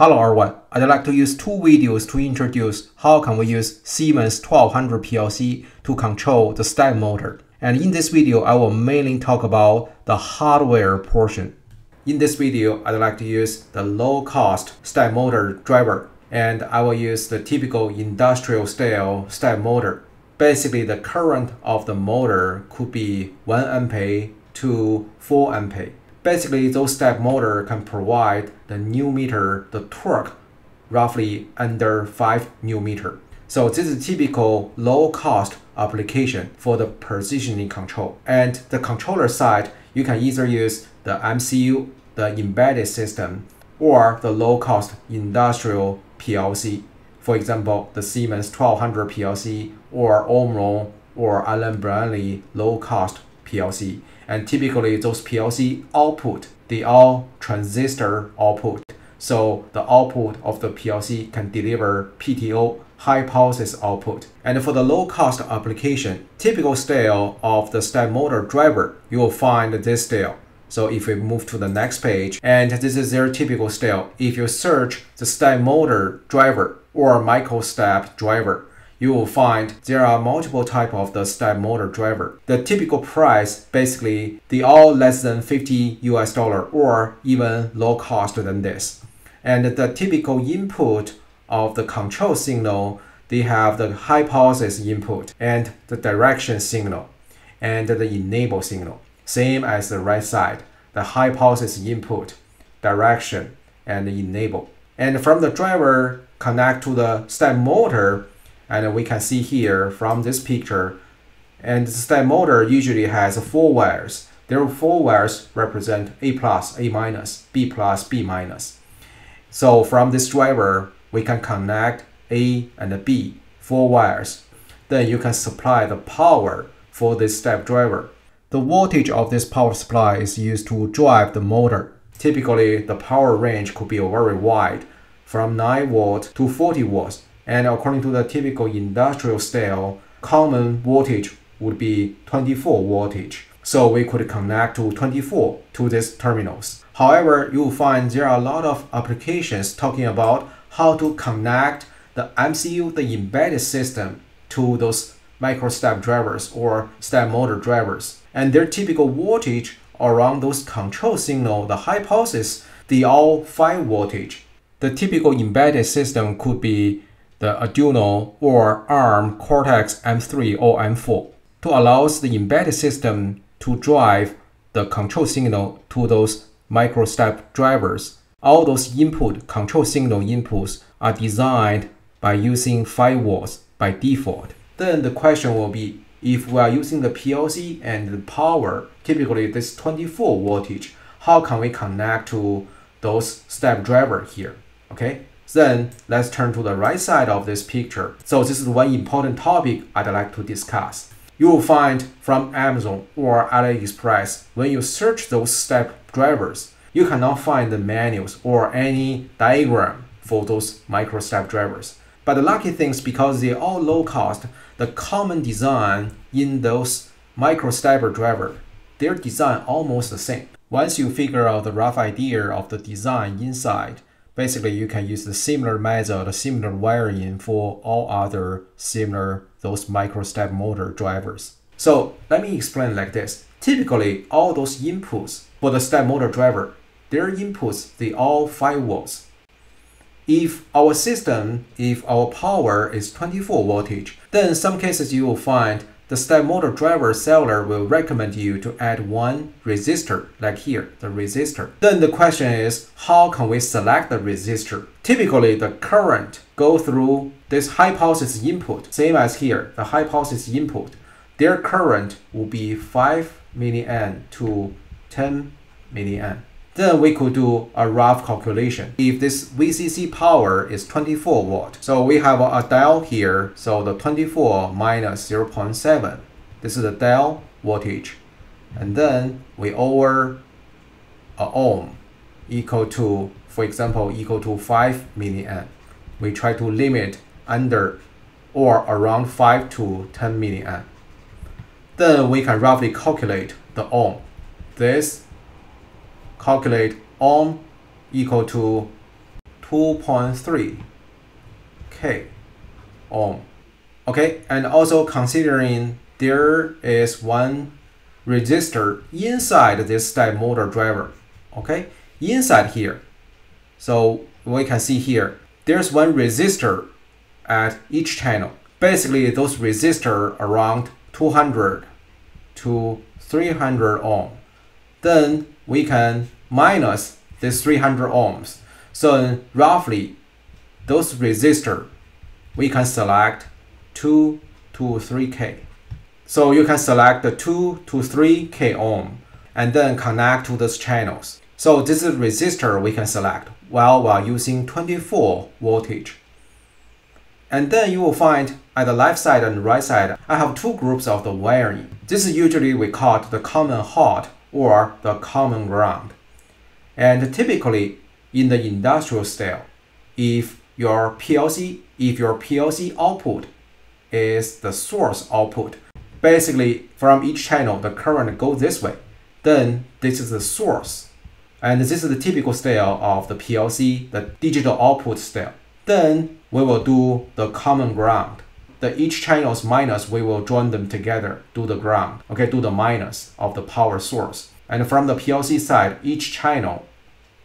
Hello everyone, I'd like to use two videos to introduce how can we use Siemens 1200 PLC to control the step motor. And in this video, I will mainly talk about the hardware portion. In this video, I'd like to use the low-cost step motor driver, and I will use the typical industrial style step motor. Basically, the current of the motor could be 1 ampere to 4 ampere. Basically, those step motor can provide the new meter the torque, roughly under 5 newmeter. So this is typical low-cost application for the positioning control. And the controller side, you can either use the MCU, the embedded system, or the low-cost industrial PLC. For example, the Siemens 1200 PLC or Omron or Allen Bradley low-cost PLC. And typically those PLC output, they are transistor output. So the output of the PLC can deliver PTO, high pulses output. And for the low cost application, typical style of the step motor driver, you will find this style. So if we move to the next page, and this is their typical style. If you search the step motor driver or micro step driver, you will find there are multiple type of the step motor driver. The typical price, basically, they all less than 50 US dollar or even low cost than this. And the typical input of the control signal, they have the high pulses input and the direction signal and the enable signal. Same as the right side, the high pulses input, direction, and enable. And from the driver connect to the step motor, and we can see here from this picture, and the step motor usually has four wires. There are four wires represent A plus, A minus, B plus, B minus. So from this driver, we can connect A and B, four wires. Then you can supply the power for this step driver. The voltage of this power supply is used to drive the motor. Typically, the power range could be very wide, from 9 volt to 40 volts and according to the typical industrial style, common voltage would be 24 voltage. So we could connect to 24 to these terminals. However, you will find there are a lot of applications talking about how to connect the MCU, the embedded system, to those micro step drivers or step motor drivers. And their typical voltage around those control signal, the high pulses, they all 5 voltage. The typical embedded system could be the Arduino or ARM Cortex M3 or M4 to allows the embedded system to drive the control signal to those microstep drivers. All those input control signal inputs are designed by using 5 volts by default. Then the question will be if we are using the PLC and the power, typically this 24 voltage, how can we connect to those step driver here? Okay, then let's turn to the right side of this picture. So this is one important topic I'd like to discuss. You will find from Amazon or AliExpress, when you search those step drivers, you cannot find the manuals or any diagram for those micro step drivers. But the lucky thing is because they're all low cost, the common design in those micro driver, their design almost the same. Once you figure out the rough idea of the design inside, basically you can use the similar method, similar wiring for all other similar those micro step motor drivers. So let me explain like this. Typically, all those inputs for the step motor driver, their inputs, they all 5 volts. If our system, if our power is 24 voltage, then in some cases you will find the step motor driver seller will recommend you to add one resistor, like here, the resistor. Then the question is, how can we select the resistor? Typically, the current go through this pulses input, same as here, the pulses input. Their current will be 5 milliamp to 10 milliamp then we could do a rough calculation. If this VCC power is 24 watt, so we have a dial here, so the 24 minus 0.7, this is the dial voltage. And then we over a ohm equal to, for example, equal to 5 milliamp. We try to limit under or around 5 to 10 milliamp. Then we can roughly calculate the ohm. This calculate ohm equal to 2.3 K ohm. Okay, and also considering there is one resistor inside this step motor driver. Okay, inside here. So we can see here, there's one resistor at each channel. Basically, those resistor around 200 to 300 ohm. Then we can minus this 300 ohms. So roughly, those resistor, we can select 2 to 3K. So you can select the 2 to 3K ohm and then connect to those channels. So this is resistor we can select while we're using 24 voltage. And then you will find at the left side and right side, I have two groups of the wiring. This is usually we call the common hot or the common ground. And typically in the industrial style, if your PLC, if your PLC output is the source output, basically from each channel the current goes this way then this is the source. And this is the typical style of the PLC the digital output style. Then we will do the common ground the each channels minus we will join them together do the ground okay do the minus of the power source and from the PLC side each channel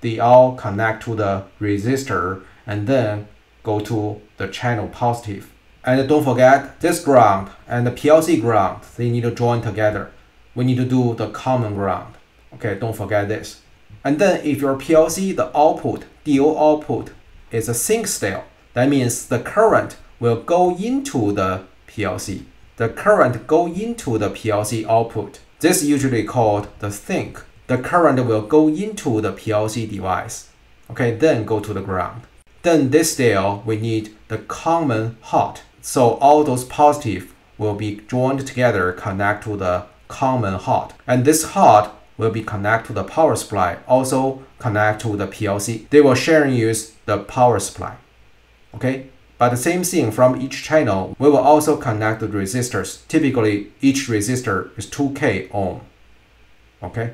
they all connect to the resistor and then go to the channel positive and don't forget this ground and the PLC ground, they need to join together. We need to do the common ground. Okay, don't forget this. And then if your PLC, the output, DO output is a sink style, that means the current will go into the PLC. The current go into the PLC output. This is usually called the sink. The current will go into the PLC device. Okay, then go to the ground. Then this style, we need the common hot. So all those positive will be joined together, connect to the common hot. And this hot will be connect to the power supply, also connect to the PLC. They will share and use the power supply. Okay, but the same thing from each channel, we will also connect the resistors. Typically, each resistor is 2K ohm. Okay,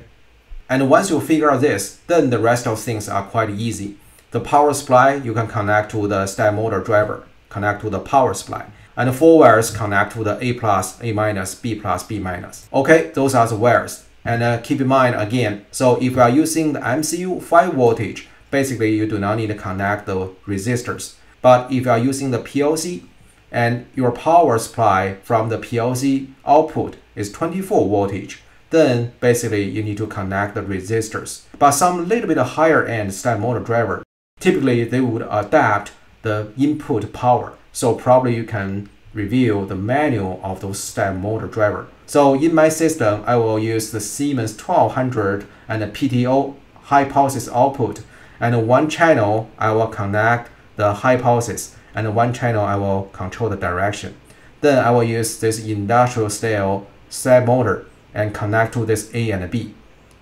and once you figure out this, then the rest of things are quite easy. The power supply, you can connect to the step motor driver connect to the power supply. And the four wires connect to the A plus, A minus, B plus, B minus. Okay, those are the wires. And uh, keep in mind again, so if you are using the MCU 5 voltage, basically you do not need to connect the resistors. But if you are using the PLC and your power supply from the PLC output is 24 voltage, then basically you need to connect the resistors. But some little bit higher end step motor driver, typically they would adapt the input power. So probably you can review the manual of those step motor driver. So in my system, I will use the Siemens 1200 and the PTO high pulses output. And one channel, I will connect the high pulses and one channel I will control the direction. Then I will use this industrial style step motor and connect to this A and B.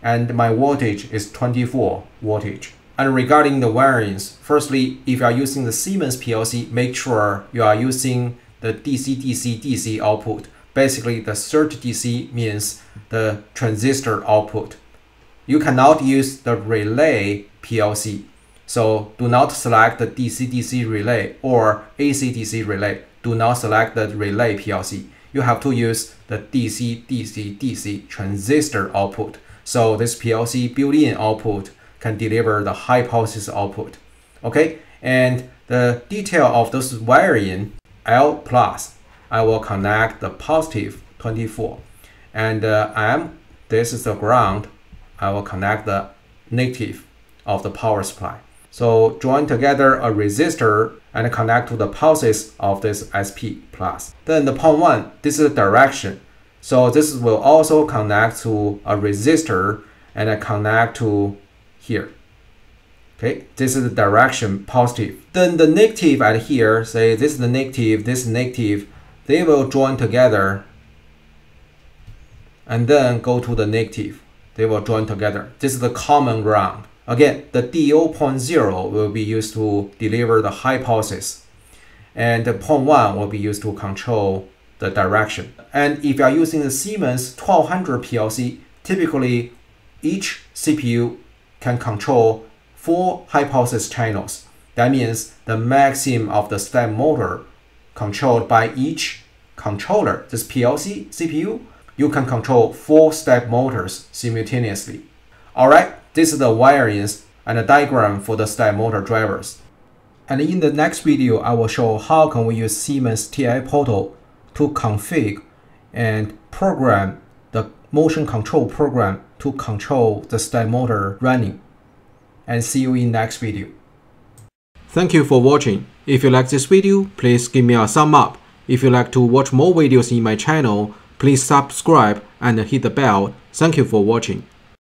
And my voltage is 24 voltage. And regarding the wirings, firstly, if you are using the Siemens PLC, make sure you are using the DC-DC-DC output. Basically, the surge DC means the transistor output. You cannot use the relay PLC. So do not select the DC-DC relay or AC-DC relay. Do not select the relay PLC. You have to use the DC-DC-DC transistor output. So this PLC built-in output can deliver the high pulses output. Okay, and the detail of this wiring L plus, I will connect the positive 24, and uh, M, this is the ground, I will connect the negative of the power supply. So join together a resistor and connect to the pulses of this SP plus. Then the point one, this is the direction. So this will also connect to a resistor and connect to here. Okay, this is the direction positive. Then the negative at here, say this is the negative, this is negative, they will join together and then go to the negative. They will join together. This is the common ground. Again, the DO point zero will be used to deliver the high pulses. And the point one will be used to control the direction. And if you are using the Siemens 1200 PLC, typically each CPU can control four high pulses channels. That means the maximum of the step motor controlled by each controller, this PLC, CPU, you can control four step motors simultaneously. Alright, this is the wirings and the diagram for the step motor drivers. And in the next video, I will show how can we use Siemens TIA Portal to configure and program the motion control program to control the step motor running. And see you in next video. Thank you for watching. If you like this video, please give me a thumb up. If you like to watch more videos in my channel, please subscribe and hit the bell. Thank you for watching.